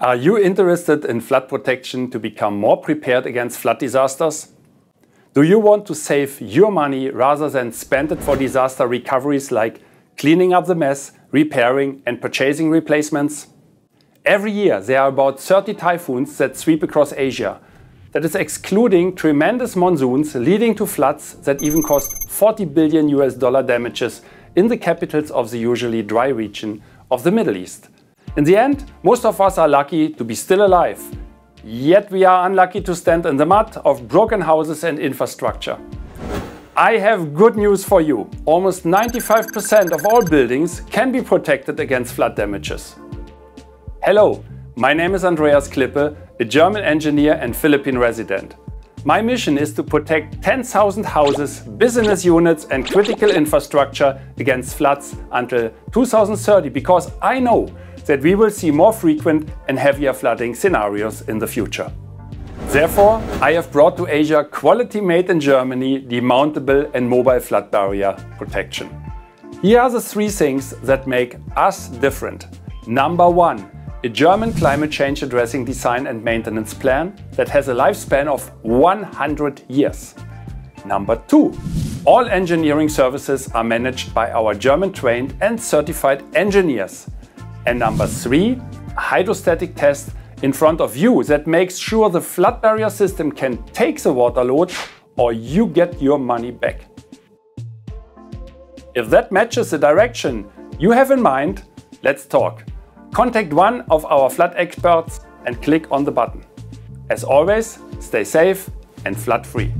Are you interested in flood protection to become more prepared against flood disasters? Do you want to save your money rather than spend it for disaster recoveries like cleaning up the mess, repairing and purchasing replacements? Every year there are about 30 typhoons that sweep across Asia. That is excluding tremendous monsoons leading to floods that even cost 40 billion US dollar damages in the capitals of the usually dry region of the Middle East. In the end, most of us are lucky to be still alive. Yet we are unlucky to stand in the mud of broken houses and infrastructure. I have good news for you. Almost 95% of all buildings can be protected against flood damages. Hello, my name is Andreas Klippe, a German engineer and Philippine resident. My mission is to protect 10,000 houses, business units and critical infrastructure against floods until 2030 because I know that we will see more frequent and heavier flooding scenarios in the future. Therefore, I have brought to Asia quality made in Germany the mountable and mobile flood barrier protection. Here are the three things that make us different. Number one, a German climate change addressing design and maintenance plan that has a lifespan of 100 years. Number two, all engineering services are managed by our German trained and certified engineers. And number three, a hydrostatic test in front of you that makes sure the flood barrier system can take the water load or you get your money back. If that matches the direction you have in mind, let's talk. Contact one of our flood experts and click on the button. As always, stay safe and flood free.